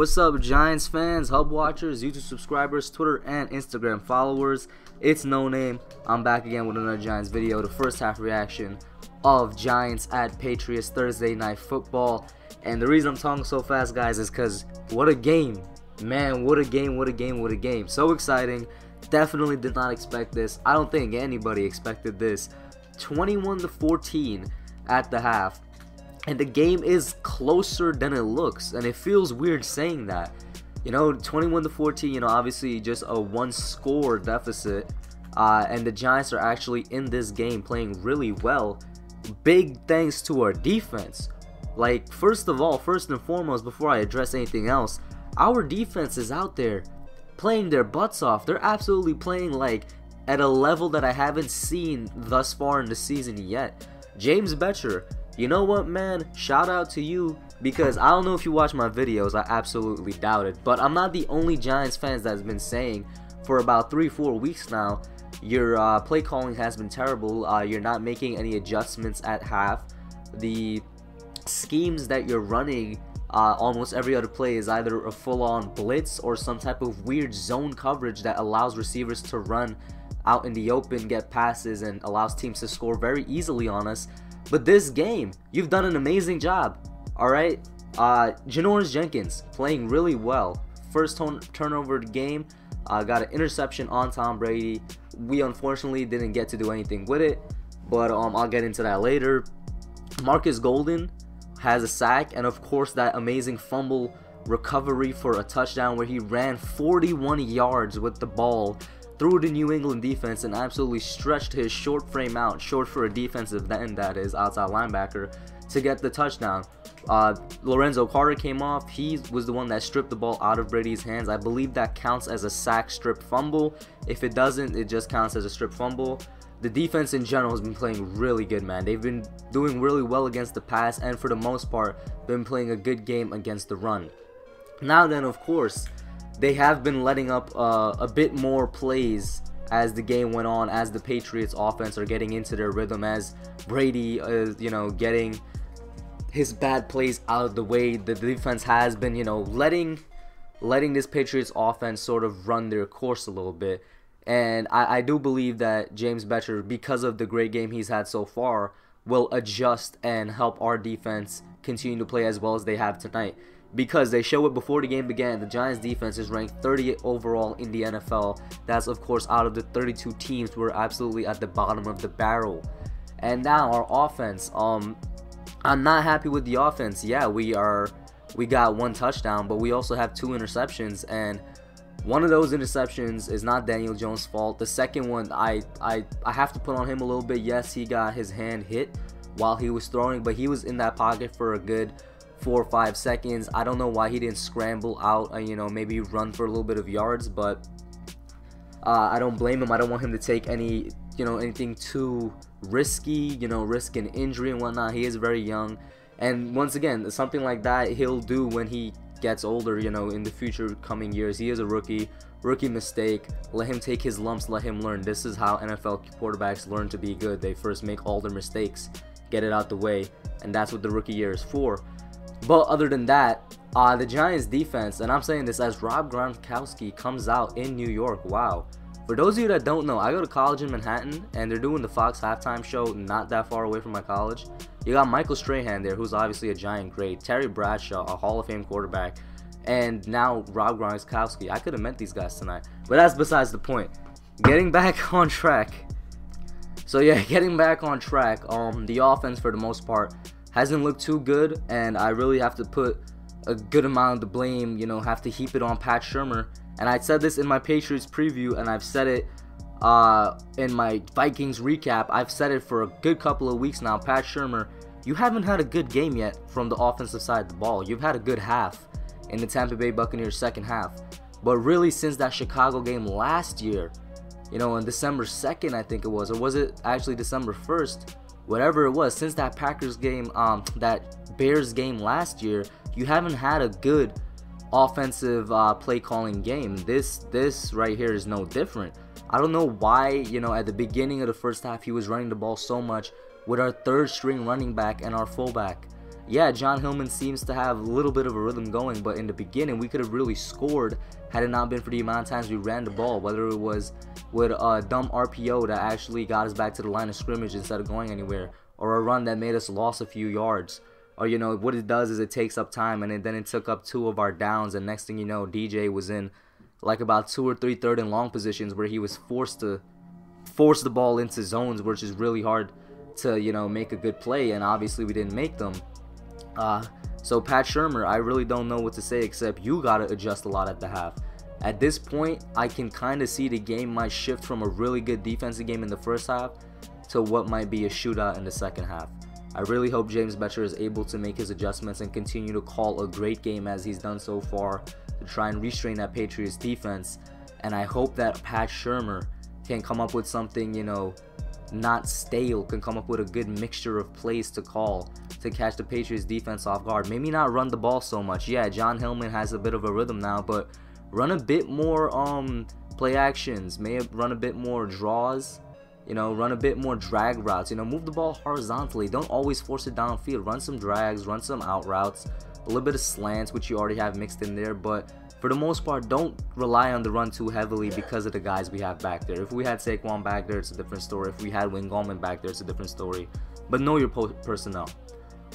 What's up, Giants fans, Hub watchers, YouTube subscribers, Twitter and Instagram followers? It's No Name. I'm back again with another Giants video, the first half reaction of Giants at Patriots Thursday Night Football. And the reason I'm talking so fast, guys, is because what a game. Man, what a game, what a game, what a game. So exciting. Definitely did not expect this. I don't think anybody expected this. 21 to 14 at the half and the game is closer than it looks and it feels weird saying that. You know 21 to 14 you know obviously just a one score deficit uh, and the Giants are actually in this game playing really well. Big thanks to our defense. Like first of all first and foremost before I address anything else our defense is out there playing their butts off. They're absolutely playing like at a level that I haven't seen thus far in the season yet. James Bettcher you know what, man? Shout out to you because I don't know if you watch my videos. I absolutely doubt it. But I'm not the only Giants fans that's been saying for about three, four weeks now. Your uh, play calling has been terrible. Uh, you're not making any adjustments at half. The schemes that you're running uh, almost every other play is either a full-on blitz or some type of weird zone coverage that allows receivers to run out in the open, get passes, and allows teams to score very easily on us. But this game, you've done an amazing job. All right. Uh, Janoris Jenkins playing really well. First turnover game. Uh, got an interception on Tom Brady. We unfortunately didn't get to do anything with it, but um, I'll get into that later. Markus Golden has a sack, and of course that amazing fumble recovery for a touchdown where he ran 41 yards with the ball through the New England defense and absolutely stretched his short frame out, short for a defensive end that is, outside linebacker, to get the touchdown. Uh, Lorenzo Carter came off. He was the one that stripped the ball out of Brady's hands. I believe that counts as a sack strip fumble. If it doesn't, it just counts as a strip fumble. The defense in general has been playing really good, man. They've been doing really well against the pass and for the most part, been playing a good game against the run. Now then, of course, they have been letting up uh, a bit more plays as the game went on, as the Patriots offense are getting into their rhythm, as Brady is, you know, getting his bad plays out of the way. The defense has been, you know, letting letting this Patriots offense sort of run their course a little bit. And I, I do believe that James Bettcher, because of the great game he's had so far, will adjust and help our defense continue to play as well as they have tonight because they show it before the game began. The Giants defense is ranked 30th overall in the NFL. That's of course out of the 32 teams we're absolutely at the bottom of the barrel. And now our offense. Um, I'm not happy with the offense. Yeah, we are. We got one touchdown, but we also have two interceptions, and one of those interceptions is not Daniel Jones' fault. The second one, I I I have to put on him a little bit. Yes, he got his hand hit while he was throwing, but he was in that pocket for a good four or five seconds. I don't know why he didn't scramble out, and you know, maybe run for a little bit of yards, but uh, I don't blame him. I don't want him to take any, you know, anything too risky, you know, risk an injury and whatnot. He is very young, and once again, something like that he'll do when he gets older, you know, in the future coming years. He is a rookie, rookie mistake. Let him take his lumps, let him learn. This is how NFL quarterbacks learn to be good. They first make all their mistakes, get it out the way, and that's what the rookie year is for. But other than that, uh, the Giants defense, and I'm saying this as Rob Gronkowski comes out in New York. Wow. For those of you that don't know, I go to college in Manhattan, and they're doing the Fox halftime show not that far away from my college. You got Michael Strahan there, who's obviously a Giant great. Terry Bradshaw, a Hall of Fame quarterback. And now Rob Gronkowski. I could have met these guys tonight. But that's besides the point. Getting back on track. So yeah, getting back on track. Um, the offense for the most part hasn't looked too good, and I really have to put a good amount of the blame, you know, have to heap it on Pat Shurmur. And I said this in my Patriots preview, and I've said it uh, in my Vikings recap. I've said it for a good couple of weeks now. Pat Shurmur, you haven't had a good game yet from the offensive side of the ball. You've had a good half in the Tampa Bay Buccaneers second half. But really, since that Chicago game last year, you know, on December 2nd, I think it was, or was it actually December 1st? Whatever it was since that Packers game, um, that Bears game last year, you haven't had a good offensive uh, play calling game. This this right here is no different. I don't know why you know at the beginning of the first half he was running the ball so much with our third string running back and our fullback. Yeah, John Hillman seems to have a little bit of a rhythm going, but in the beginning, we could have really scored had it not been for the amount of times we ran the ball, whether it was with a dumb RPO that actually got us back to the line of scrimmage instead of going anywhere, or a run that made us lost a few yards. Or, you know, what it does is it takes up time, and then it took up two of our downs, and next thing you know, DJ was in like about two or three third and long positions where he was forced to force the ball into zones, which is really hard to, you know, make a good play, and obviously we didn't make them. Uh, so Pat Shurmur, I really don't know what to say except you gotta adjust a lot at the half. At this point, I can kind of see the game might shift from a really good defensive game in the first half to what might be a shootout in the second half. I really hope James Bettcher is able to make his adjustments and continue to call a great game as he's done so far to try and restrain that Patriots defense. And I hope that Pat Shurmur can come up with something, you know, not stale, can come up with a good mixture of plays to call to catch the Patriots defense off guard. Maybe not run the ball so much. Yeah, John Hillman has a bit of a rhythm now, but run a bit more um play actions, may run a bit more draws, you know, run a bit more drag routes, you know, move the ball horizontally. Don't always force it downfield. Run some drags, run some out routes, a little bit of slants, which you already have mixed in there, but for the most part, don't rely on the run too heavily because of the guys we have back there. If we had Saquon back there, it's a different story. If we had Wayne Gallman back there, it's a different story. But know your personnel.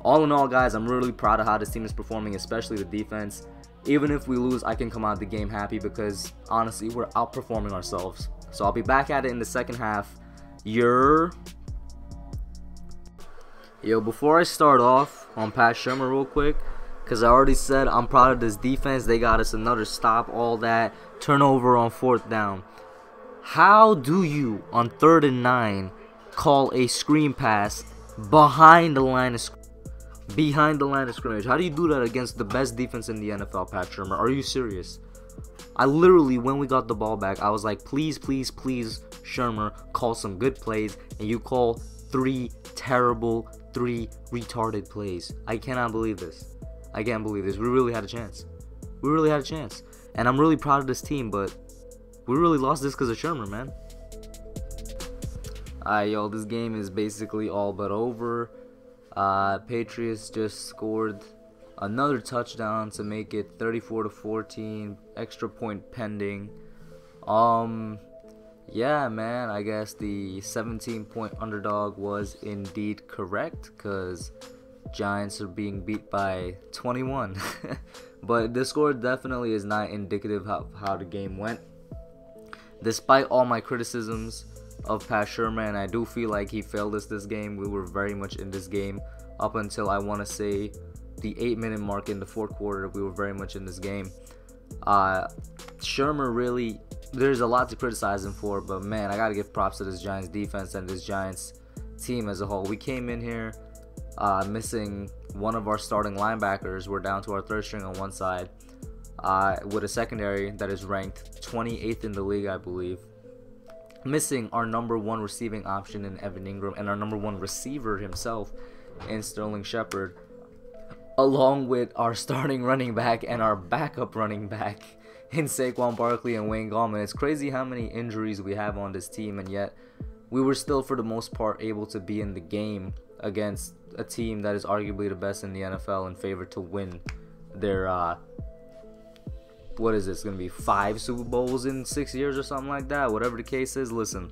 All in all, guys, I'm really proud of how this team is performing, especially the defense. Even if we lose, I can come out the game happy because honestly, we're outperforming ourselves. So I'll be back at it in the second half. You're. Yo, before I start off on Pat Shurmur real quick, because I already said I'm proud of this defense. They got us another stop, all that. Turnover on fourth down. How do you, on third and nine, call a screen pass behind the line of behind the line of scrimmage? How do you do that against the best defense in the NFL, Pat Shurmur? Are you serious? I literally, when we got the ball back, I was like, please, please, please, Shurmur, call some good plays, and you call three terrible, three retarded plays. I cannot believe this. I can't believe this. We really had a chance. We really had a chance. And I'm really proud of this team, but we really lost this because of Shurmur, man. Alright, y'all, this game is basically all but over. Uh, Patriots just scored another touchdown to make it 34 to 14. Extra point pending. Um, yeah, man, I guess the 17 point underdog was indeed correct because Giants are being beat by 21. but the score definitely is not indicative of how the game went. Despite all my criticisms of Pat Shurmur, I do feel like he failed us this game. We were very much in this game up until I want to say the eight minute mark in the fourth quarter. We were very much in this game. Uh, Shurmur really, there's a lot to criticize him for, but man, I got to give props to this Giants defense and this Giants team as a whole. We came in here uh, missing one of our starting linebackers. We're down to our third string on one side uh, with a secondary that is ranked 28th in the league, I believe. Missing our number one receiving option in Evan Engram and our number one receiver himself in Sterling Shepard, along with our starting running back and our backup running back in Saquon Barkley and Wayne Gallman. It's crazy how many injuries we have on this team, and yet we were still, for the most part, able to be in the game against a team that is arguably the best in the NFL and favored to win their uh, what is this going to be five Super Bowls in six years or something like that. Whatever the case is, listen,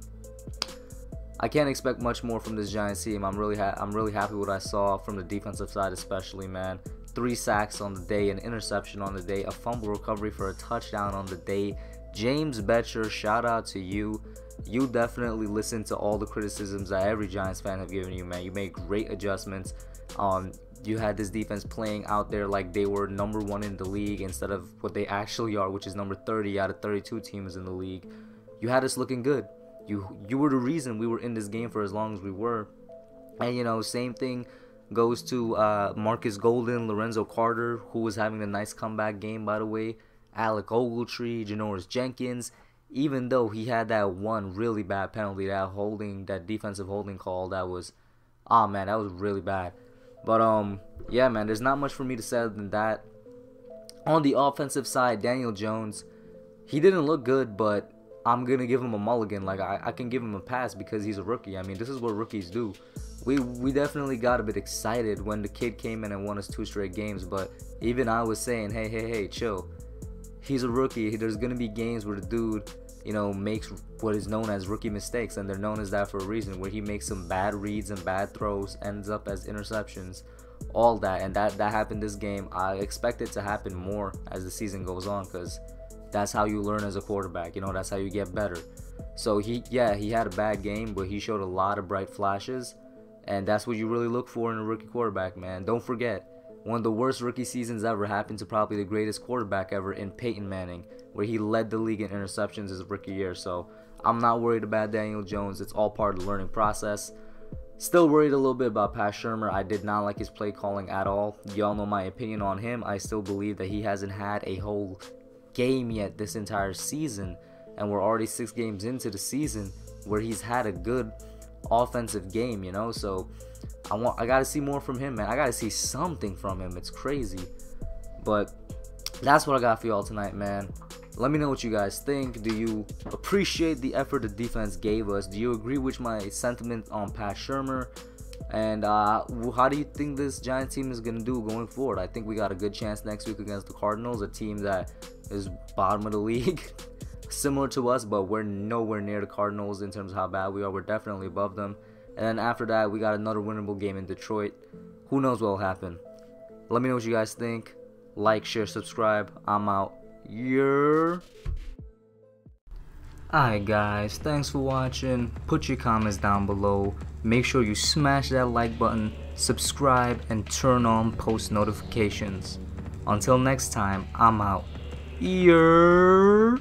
I can't expect much more from this Giants team. I'm really I'm really happy what I saw from the defensive side, especially man. Three sacks on the day, an interception on the day, a fumble recovery for a touchdown on the day. James Bettcher, shout out to you you definitely listen to all the criticisms that every Giants fan have given you, man. You made great adjustments. Um, you had this defense playing out there like they were number one in the league instead of what they actually are, which is number 30 out of 32 teams in the league. You had us looking good. You you were the reason we were in this game for as long as we were. And you know, same thing goes to uh, Markus Golden, Lorenzo Carter, who was having a nice comeback game by the way. Alec Ogletree, Janoris Jenkins even though he had that one really bad penalty, that holding, that defensive holding call, that was, oh man, that was really bad. But um, yeah, man, there's not much for me to say than that. On the offensive side, Daniel Jones, he didn't look good, but I'm gonna give him a mulligan. Like I, I can give him a pass because he's a rookie. I mean, this is what rookies do. We we definitely got a bit excited when the kid came in and won us two straight games, but even I was saying, hey, hey, hey, chill. He's a rookie. There's gonna be games where the dude, you know, makes what is known as rookie mistakes, and they're known as that for a reason, where he makes some bad reads and bad throws, ends up as interceptions, all that, and that that happened this game. I expect it to happen more as the season goes on, because that's how you learn as a quarterback. You know, that's how you get better. So he, yeah, he had a bad game, but he showed a lot of bright flashes, and that's what you really look for in a rookie quarterback, man. Don't forget, one of the worst rookie seasons ever happened to probably the greatest quarterback ever in Peyton Manning, where he led the league in interceptions his rookie year. So I'm not worried about Daniel Jones. It's all part of the learning process. Still worried a little bit about Pat Shurmur. I did not like his play calling at all. Y'all know my opinion on him. I still believe that he hasn't had a whole game yet this entire season, and we're already six games into the season where he's had a good offensive game, you know. So I want I gotta see more from him, man. I gotta see something from him. It's crazy, but that's what I got for y'all tonight, man. Let me know what you guys think. Do you appreciate the effort the defense gave us? Do you agree with my sentiment on Pat Shurmur? And uh, how do you think this Giant team is going to do going forward? I think we got a good chance next week against the Cardinals, a team that is bottom of the league, similar to us, but we're nowhere near the Cardinals in terms of how bad we are. We're definitely above them. And then after that, we got another winnable game in Detroit. Who knows what will happen? Let me know what you guys think. Like, share, subscribe. I'm out. Yeah. Alright guys, thanks for watching. Put your comments down below. Make sure you smash that like button, subscribe, and turn on post notifications. Until next time, I'm out. Yeah.